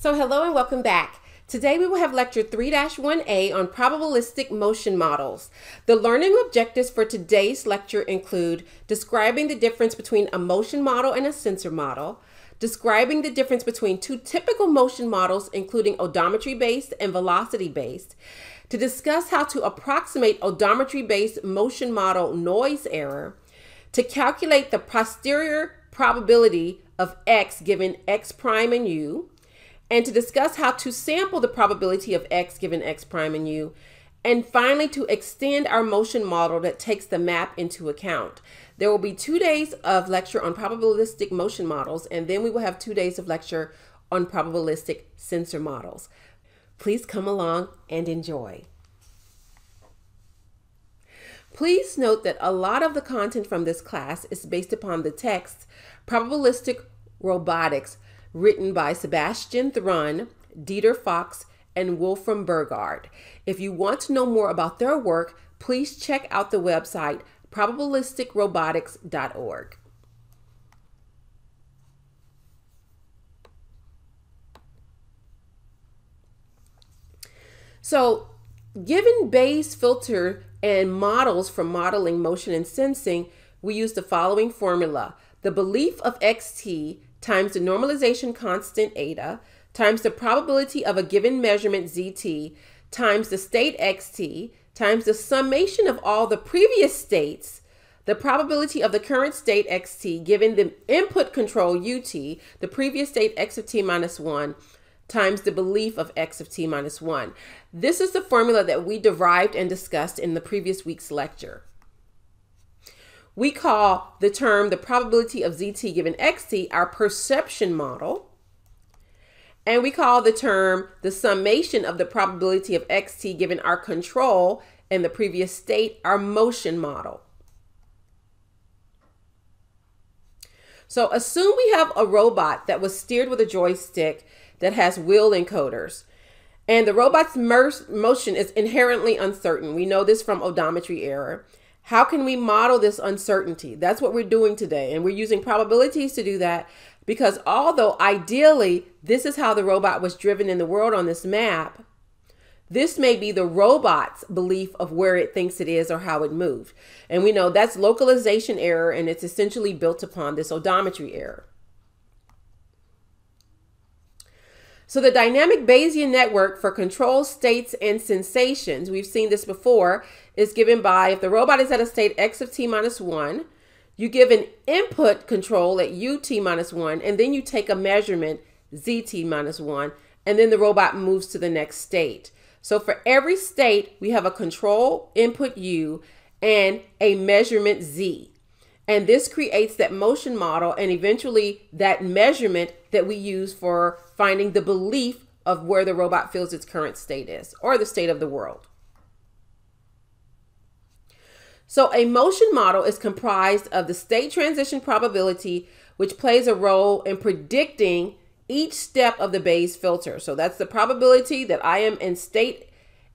So hello and welcome back. Today we will have lecture 3-1A on probabilistic motion models. The learning objectives for today's lecture include describing the difference between a motion model and a sensor model, describing the difference between two typical motion models including odometry-based and velocity-based, to discuss how to approximate odometry-based motion model noise error, to calculate the posterior probability of x given x prime and u, and to discuss how to sample the probability of x given x prime and u, and finally to extend our motion model that takes the map into account. There will be two days of lecture on probabilistic motion models, and then we will have two days of lecture on probabilistic sensor models. Please come along and enjoy. Please note that a lot of the content from this class is based upon the text Probabilistic Robotics written by Sebastian Thrun, Dieter Fox, and Wolfram Burgard. If you want to know more about their work, please check out the website probabilisticrobotics.org. So, given Bayes filter and models for modeling motion and sensing, we use the following formula. The belief of xt times the normalization constant eta times the probability of a given measurement zt times the state xt times the summation of all the previous states, the probability of the current state xt given the input control ut, the previous state x of t minus 1, times the belief of x of t minus 1. This is the formula that we derived and discussed in the previous week's lecture. We call the term the probability of zt given xt our perception model. And we call the term the summation of the probability of xt given our control in the previous state our motion model. So assume we have a robot that was steered with a joystick that has wheel encoders. And the robot's motion is inherently uncertain. We know this from odometry error. How can we model this uncertainty? That's what we're doing today. And we're using probabilities to do that because although ideally this is how the robot was driven in the world on this map, this may be the robot's belief of where it thinks it is or how it moved. And we know that's localization error and it's essentially built upon this odometry error. So the dynamic Bayesian network for control states and sensations, we've seen this before, is given by if the robot is at a state x of t minus 1, you give an input control at ut minus 1, and then you take a measurement zt minus 1, and then the robot moves to the next state. So for every state, we have a control input u and a measurement z. And this creates that motion model and eventually that measurement that we use for finding the belief of where the robot feels its current state is or the state of the world. So a motion model is comprised of the state transition probability, which plays a role in predicting each step of the Bayes filter. So that's the probability that I am in state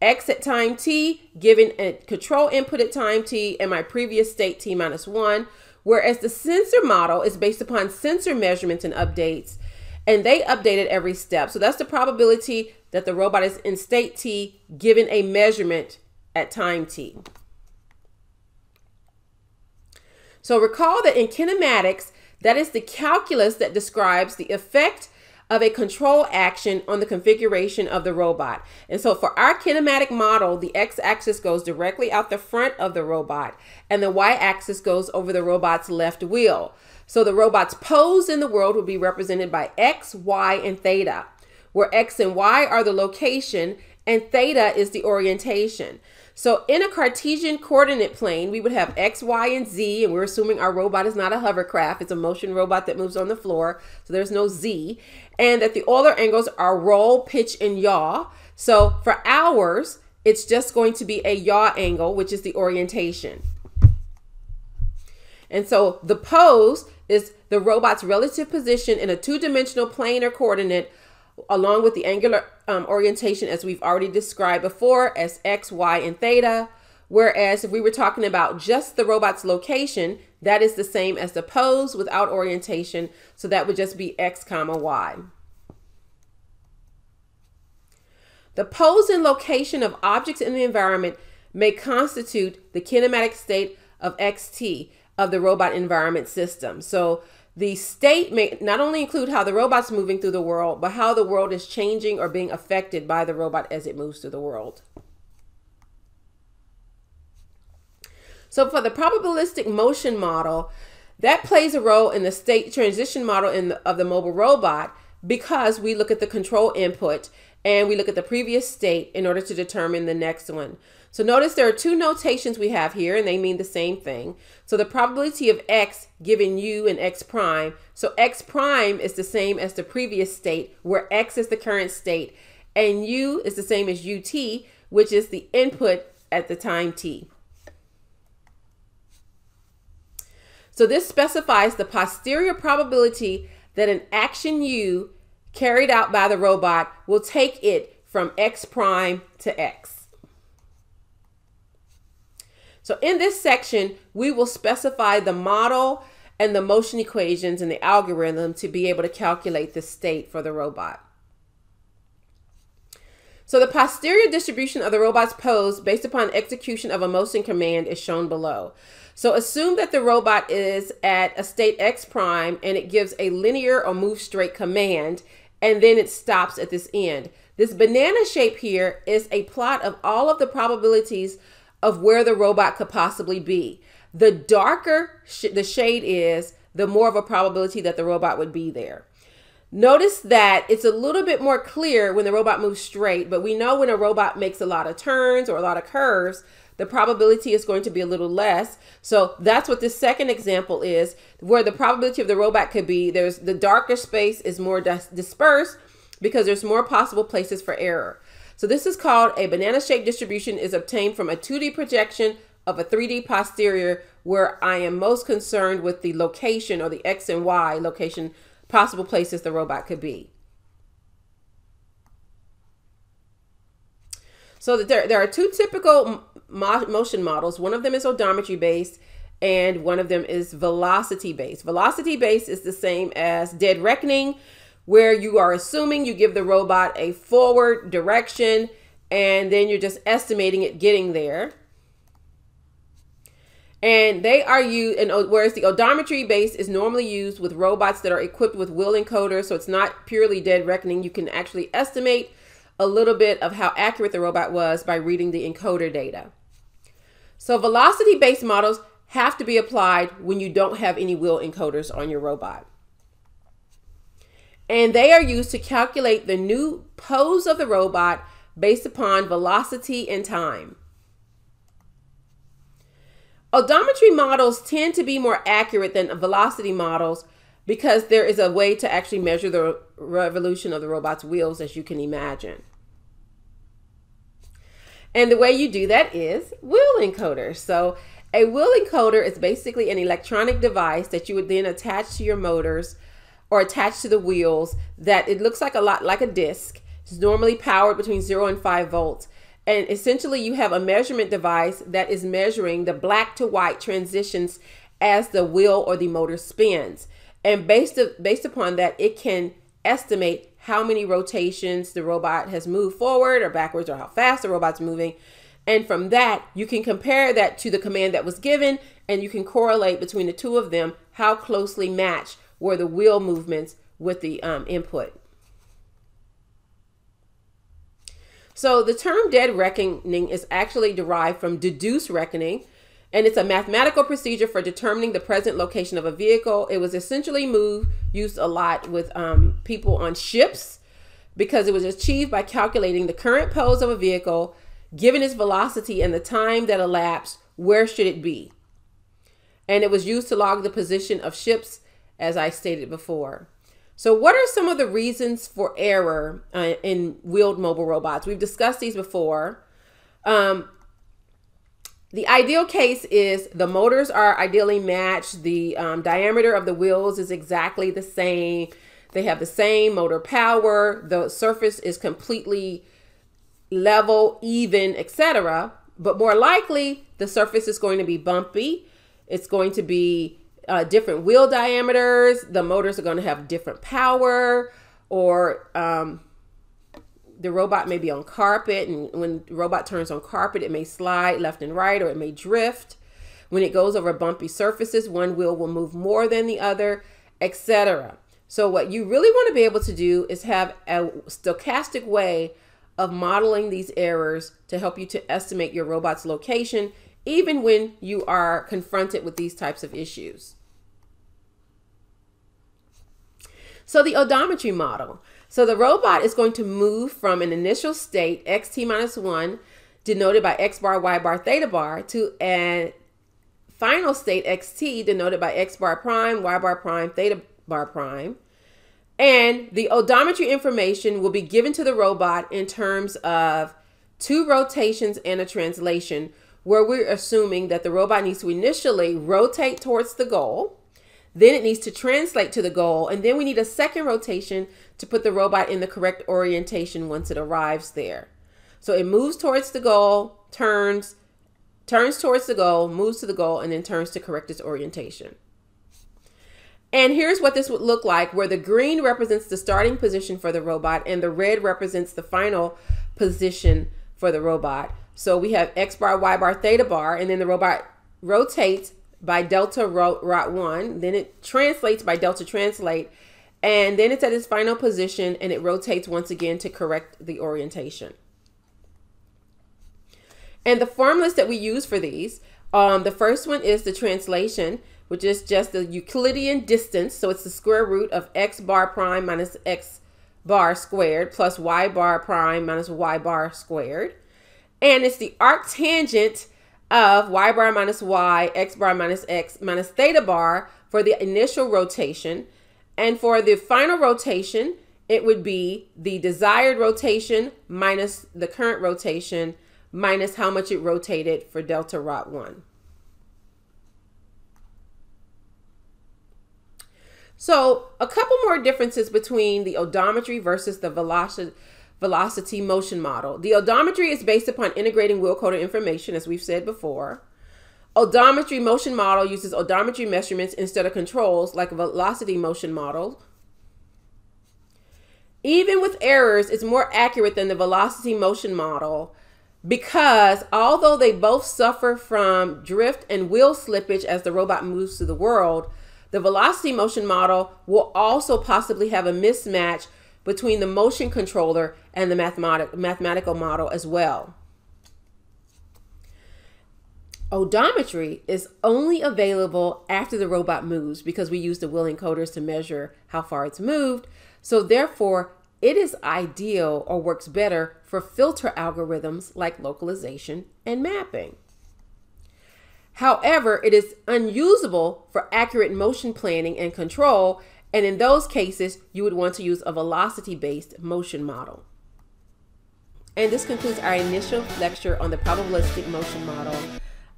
x at time t, given a control input at time t, and my previous state t minus 1. Whereas the sensor model is based upon sensor measurements and updates, and they update it every step. So that's the probability that the robot is in state t given a measurement at time t. So recall that in kinematics, that is the calculus that describes the effect of a control action on the configuration of the robot. And so for our kinematic model, the x-axis goes directly out the front of the robot and the y-axis goes over the robot's left wheel. So the robot's pose in the world will be represented by x, y, and theta, where x and y are the location and theta is the orientation. So in a Cartesian coordinate plane, we would have X, Y, and Z, and we're assuming our robot is not a hovercraft. It's a motion robot that moves on the floor, so there's no Z. And that the Euler angles are roll, pitch, and yaw. So for ours, it's just going to be a yaw angle, which is the orientation. And so the pose is the robot's relative position in a two-dimensional plane or coordinate along with the angular um, orientation as we've already described before as x, y, and theta. Whereas if we were talking about just the robot's location, that is the same as the pose without orientation. So that would just be x comma y. The pose and location of objects in the environment may constitute the kinematic state of XT of the robot environment system. So the state may not only include how the robot's moving through the world, but how the world is changing or being affected by the robot as it moves through the world. So for the probabilistic motion model, that plays a role in the state transition model in the, of the mobile robot because we look at the control input and we look at the previous state in order to determine the next one. So notice there are two notations we have here and they mean the same thing. So the probability of x given u and x prime. So x prime is the same as the previous state where x is the current state and u is the same as ut which is the input at the time t. So this specifies the posterior probability that an action u carried out by the robot will take it from x prime to x. So in this section, we will specify the model and the motion equations and the algorithm to be able to calculate the state for the robot. So the posterior distribution of the robot's pose based upon execution of a motion command is shown below. So assume that the robot is at a state x prime and it gives a linear or move straight command and then it stops at this end. This banana shape here is a plot of all of the probabilities of where the robot could possibly be. The darker sh the shade is, the more of a probability that the robot would be there. Notice that it's a little bit more clear when the robot moves straight, but we know when a robot makes a lot of turns or a lot of curves, the probability is going to be a little less. So that's what this second example is, where the probability of the robot could be, there's the darker space is more dis dispersed because there's more possible places for error. So this is called a banana shaped distribution is obtained from a 2D projection of a 3D posterior where I am most concerned with the location or the X and Y location, possible places the robot could be. So there, there are two typical mo motion models. One of them is odometry based and one of them is velocity based. Velocity based is the same as dead reckoning where you are assuming you give the robot a forward direction and then you're just estimating it getting there. And they are used, and oh, whereas the odometry base is normally used with robots that are equipped with wheel encoders, so it's not purely dead reckoning. You can actually estimate a little bit of how accurate the robot was by reading the encoder data. So velocity based models have to be applied when you don't have any wheel encoders on your robot and they are used to calculate the new pose of the robot based upon velocity and time. Odometry models tend to be more accurate than velocity models because there is a way to actually measure the revolution of the robot's wheels as you can imagine. And the way you do that is wheel encoder. So a wheel encoder is basically an electronic device that you would then attach to your motors or attached to the wheels that it looks like a lot like a disc. It's normally powered between 0 and 5 volts. And essentially, you have a measurement device that is measuring the black to white transitions as the wheel or the motor spins. And based, based upon that, it can estimate how many rotations the robot has moved forward or backwards or how fast the robot's moving. And from that, you can compare that to the command that was given and you can correlate between the two of them how closely matched were the wheel movements with the um, input. So the term dead reckoning is actually derived from deduced reckoning, and it's a mathematical procedure for determining the present location of a vehicle. It was essentially moved, used a lot with um, people on ships because it was achieved by calculating the current pose of a vehicle, given its velocity and the time that elapsed, where should it be? And it was used to log the position of ships as I stated before. So, what are some of the reasons for error uh, in wheeled mobile robots? We've discussed these before. Um, the ideal case is the motors are ideally matched. The um, diameter of the wheels is exactly the same. They have the same motor power. The surface is completely level, even, etc. But more likely, the surface is going to be bumpy. It's going to be uh, different wheel diameters. The motors are going to have different power or um, the robot may be on carpet, and when the robot turns on carpet, it may slide left and right or it may drift. When it goes over bumpy surfaces, one wheel will move more than the other, etc. So, what you really want to be able to do is have a stochastic way of modeling these errors to help you to estimate your robot's location, even when you are confronted with these types of issues. So, the odometry model. So, the robot is going to move from an initial state, xt minus 1, denoted by x bar, y bar, theta bar, to a final state, xt, denoted by x bar prime, y bar prime, theta bar prime. And the odometry information will be given to the robot in terms of two rotations and a translation, where we're assuming that the robot needs to initially rotate towards the goal, then it needs to translate to the goal, and then we need a second rotation to put the robot in the correct orientation once it arrives there. So it moves towards the goal, turns, turns towards the goal, moves to the goal, and then turns to correct its orientation. And here's what this would look like where the green represents the starting position for the robot and the red represents the final position for the robot. So we have X bar, Y bar, theta bar, and then the robot rotates by delta rot 1. Then it translates by delta translate. And then it's at its final position and it rotates once again to correct the orientation. And the formulas that we use for these, um, the first one is the translation which is just the Euclidean distance. So it's the square root of x bar prime minus x bar squared plus y bar prime minus y bar squared. And it's the arctangent of y bar minus y, x bar minus x minus theta bar for the initial rotation. And for the final rotation, it would be the desired rotation minus the current rotation minus how much it rotated for delta rot 1. So, a couple more differences between the odometry versus the velocity velocity motion model. The odometry is based upon integrating wheel encoder information, as we've said before. Odometry motion model uses odometry measurements instead of controls like a velocity motion model. Even with errors, it's more accurate than the velocity motion model because although they both suffer from drift and wheel slippage as the robot moves through the world, the velocity motion model will also possibly have a mismatch between the motion controller and the mathematic, mathematical model as well. Odometry is only available after the robot moves because we use the wheel encoders to measure how far it's moved. So therefore, it is ideal or works better for filter algorithms like localization and mapping. However, it is unusable for accurate motion planning and control, and in those cases, you would want to use a velocity-based motion model. And this concludes our initial lecture on the probabilistic motion model.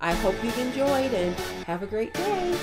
I hope you've enjoyed and have a great day.